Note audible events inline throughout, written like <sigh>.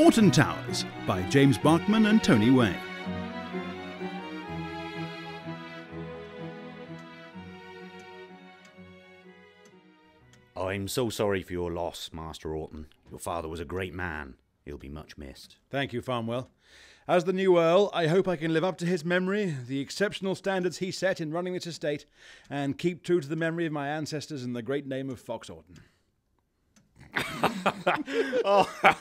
Orton Towers by James Bachman and Tony Way. I'm so sorry for your loss, Master Orton. Your father was a great man. He'll be much missed. Thank you, Farmwell. As the new Earl, I hope I can live up to his memory, the exceptional standards he set in running this estate, and keep true to the memory of my ancestors and the great name of Fox Orton. Oh, <laughs>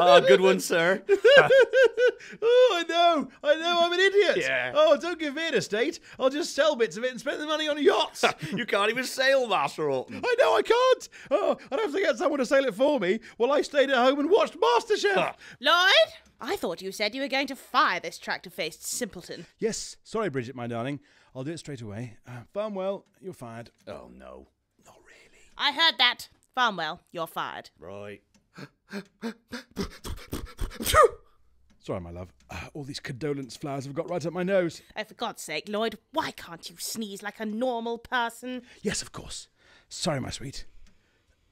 oh, good one, sir. <laughs> oh, I know, I know, I'm an idiot. Yeah. Oh, don't give me an estate. I'll just sell bits of it and spend the money on yachts. <laughs> you can't even sail, Master Orton. I know I can't. Oh, I'd have to get someone to sail it for me while I stayed at home and watched MasterChef. Lloyd, I thought you said you were going to fire this tractor-faced simpleton. yes, sorry, Bridget, my darling. I'll do it straight away. Uh, Farnwell, you're fired. Oh, no. Not really. I heard that. Farnwell, you're fired. Right. Sorry, my love. Uh, all these condolence flowers have got right up my nose. Oh, for God's sake, Lloyd, why can't you sneeze like a normal person? Yes, of course. Sorry, my sweet.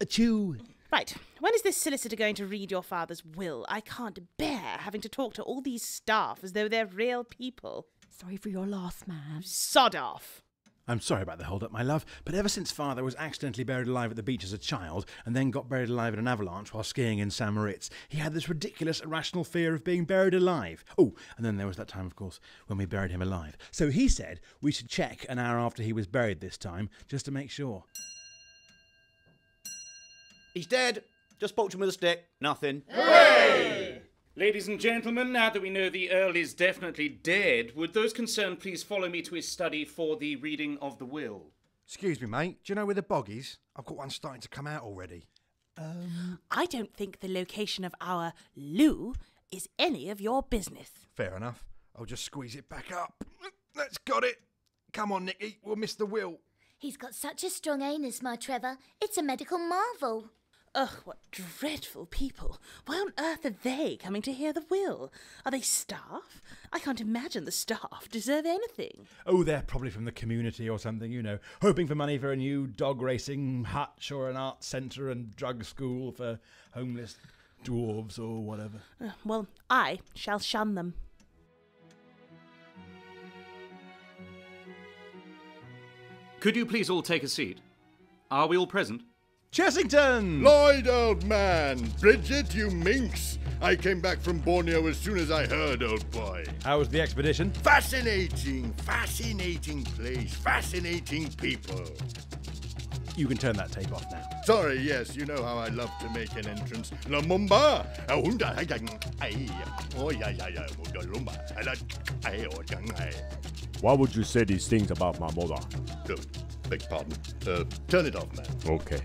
Achoo. Right, when is this solicitor going to read your father's will? I can't bear having to talk to all these staff as though they're real people. Sorry for your loss, ma'am. Sod off. I'm sorry about the hold up, my love, but ever since father was accidentally buried alive at the beach as a child and then got buried alive in an avalanche while skiing in St. Moritz, he had this ridiculous irrational fear of being buried alive. Oh, and then there was that time, of course, when we buried him alive. So he said we should check an hour after he was buried this time, just to make sure. He's dead. Just poked him with a stick. Nothing. Ladies and gentlemen, now that we know the Earl is definitely dead, would those concerned please follow me to his study for the reading of the will? Excuse me, mate. Do you know where the bog is? I've got one starting to come out already. Um, I don't think the location of our loo is any of your business. Fair enough. I'll just squeeze it back up. That's got it. Come on, Nicky. We'll miss the will. He's got such a strong anus, my Trevor. It's a medical marvel. Ugh, what dreadful people. Why on earth are they coming to hear the will? Are they staff? I can't imagine the staff deserve anything. Oh, they're probably from the community or something, you know, hoping for money for a new dog racing hutch or an art centre and drug school for homeless dwarves or whatever. Uh, well, I shall shun them. Could you please all take a seat? Are we all present? Chessington! Lloyd, old man! Bridget, you minx! I came back from Borneo as soon as I heard, old boy. How was the expedition? Fascinating, fascinating place, fascinating people. You can turn that tape off now. Sorry, yes, you know how I love to make an entrance. La Mumba! Why would you say these things about my mother? Oh, beg pardon. Uh, turn it off, man. Okay.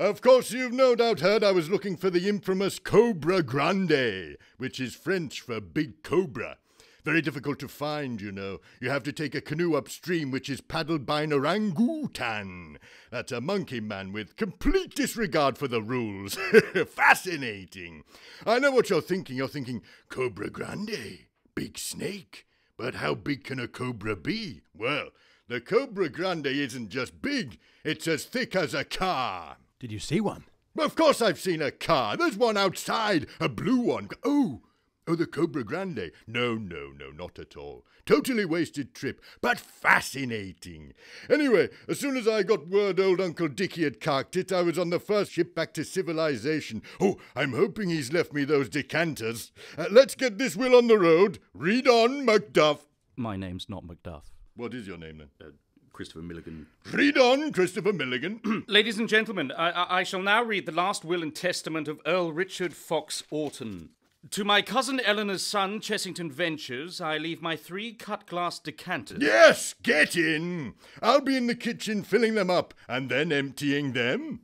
Of course, you've no doubt heard I was looking for the infamous Cobra Grande, which is French for big cobra. Very difficult to find, you know. You have to take a canoe upstream, which is paddled by an orangutan. That's a monkey man with complete disregard for the rules. <laughs> Fascinating. I know what you're thinking. You're thinking, Cobra Grande? Big snake? But how big can a cobra be? Well, the Cobra Grande isn't just big, it's as thick as a car. Did you see one? Of course I've seen a car. There's one outside, a blue one. Oh, oh, the Cobra Grande. No, no, no, not at all. Totally wasted trip, but fascinating. Anyway, as soon as I got word old Uncle Dickie had carked it, I was on the first ship back to civilization. Oh, I'm hoping he's left me those decanters. Uh, let's get this will on the road. Read on, Macduff. My name's not Macduff. What is your name then? Uh, Christopher Milligan. Read on, Christopher Milligan. <clears throat> Ladies and gentlemen, I, I, shall now read the last will and testament of Earl Richard Fox Orton. To my cousin Eleanor's son, Chessington Ventures, I leave my three cut glass decanters. yes, get in. I'll be in the kitchen filling them up and then emptying them.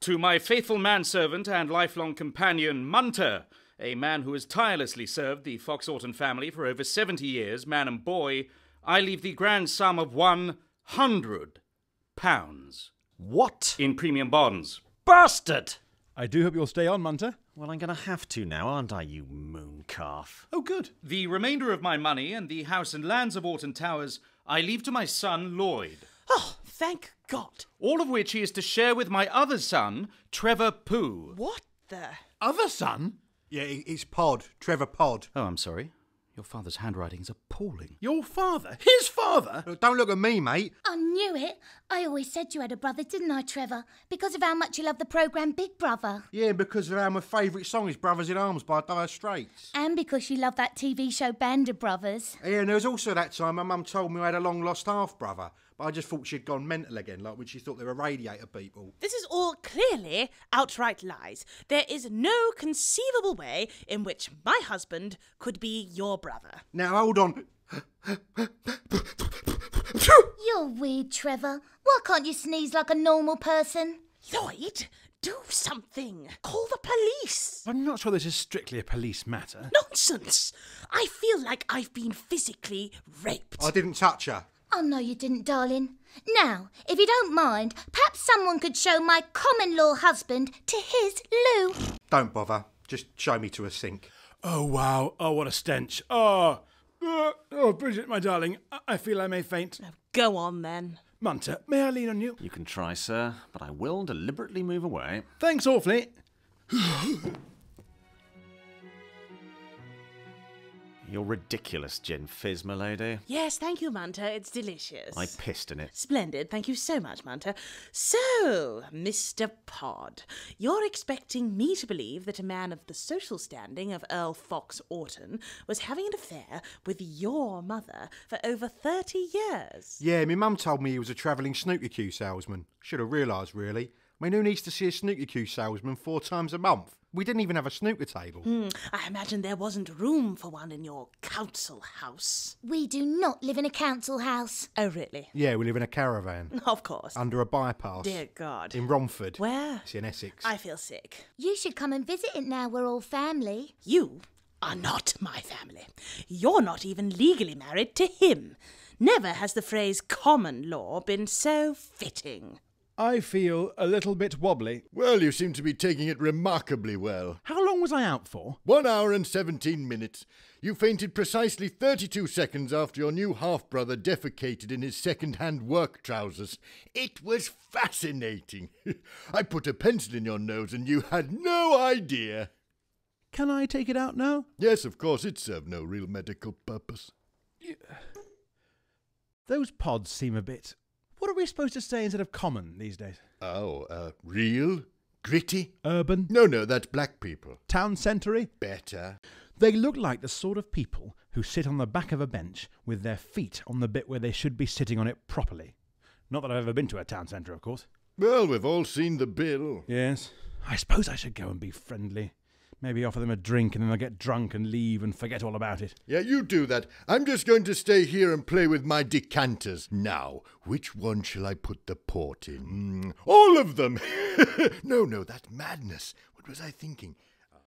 To my faithful manservant and lifelong companion, Munter, a man who has tirelessly served the Fox Orton family for over 70 years, man and boy, I leave the grand sum of one hundred pounds What? in premium bonds. Bastard! I do hope you'll stay on, Munter. Well, I'm going to have to now, aren't I, you moon calf? Oh, good. The remainder of my money and the house and lands of Orton Towers I leave to my son Lloyd, Oh, thank God. all of which he is to share with my other son, Trevor Pooh. What the? Other son? Yeah, it's Pod, Trevor Pod. Oh, I'm sorry. Your father's handwriting is appalling. Your father? His father? Look, Don't look at me, mate. I knew it. I always said you had a brother, didn't I, Trevor? Because of how much you love the programme Big Brother. Yeah, because of how my favourite song is Brothers in Arms by Dire Straits. And because you love that TV show Band of Brothers. Yeah, and there was also that time my mum told me I had a long lost half brother, but I just thought she'd gone mental again, like when she thought they were radiator people. This is all clearly outright lies. There is no conceivable way in which my husband could be your brother. Now hold on. You're weird, Trevor. Why can't you sneeze like a normal person? Lloyd, do something. Call the police. I'm not sure this is strictly a police matter. Nonsense. I feel like I've been physically raped. I didn't touch her. Oh, no, you didn't, darling. Now, if you don't mind, perhaps someone could show my common law husband to his loo. Don't bother. Just show me to a sink. Oh, wow. Oh, what a stench. Oh, oh, oh Bridget, my darling, I- I feel I may faint. Go on then. Munter, may I lean on you? You can try, sir, but I will deliberately move away. Thanks awfully. You're ridiculous, Gin Fizz, my lady. Yes, thank you, Munter. It's delicious. I pissed in it. Splendid. Thank you so much, Munter. So, Mr. Pod, you're expecting me to believe that a man of the social standing of Earl Fox Orton was having an affair with your mother for over 30 years? Yeah, my mum told me he was a travelling snooker cue salesman. Should have realised, really. I mean, who needs to see a snooker cue salesman four times a month? We didn't even have a snooker table. Hmm, I imagine there wasn't room for one in your council house. We do not live in a council house. Oh, really? Yeah, we live in a caravan. <laughs> Of course. Under a bypass. Dear God. In Romford. Where? It's in Essex. I feel sick. You should come and visit it now we're all family. You are not my family. You're not even legally married to him. Never has the phrase common law been so fitting. I feel a little bit wobbly. Well, you seem to be taking it remarkably well. How long was I out for? One hour and 17 minutes. You fainted precisely 32 seconds after your new half brother defecated in his second hand work trousers. It was fascinating. <laughs> I put a pencil in your nose and you had no idea. Can I take it out now? Yes, of course, it served no real medical purpose. Those pods seem a bit. What are we supposed to say instead of common these days? Oh, uh, real? Gritty? Urban? No, no, that's black people. Town centery? Better. They look like the sort of people who sit on the back of a bench with their feet on the bit where they should be sitting on it properly. Not that I've ever been to a town centre, of course. Well, we've all seen the bill. Yes. I suppose I should go and be friendly. Maybe offer them a drink and then they'll get drunk and leave and forget all about it. Yeah, you do that. I'm just going to stay here and play with my decanters. Now, which one shall I put the port in? Mm, all of them! <laughs> no, no, that's madness. What was I thinking?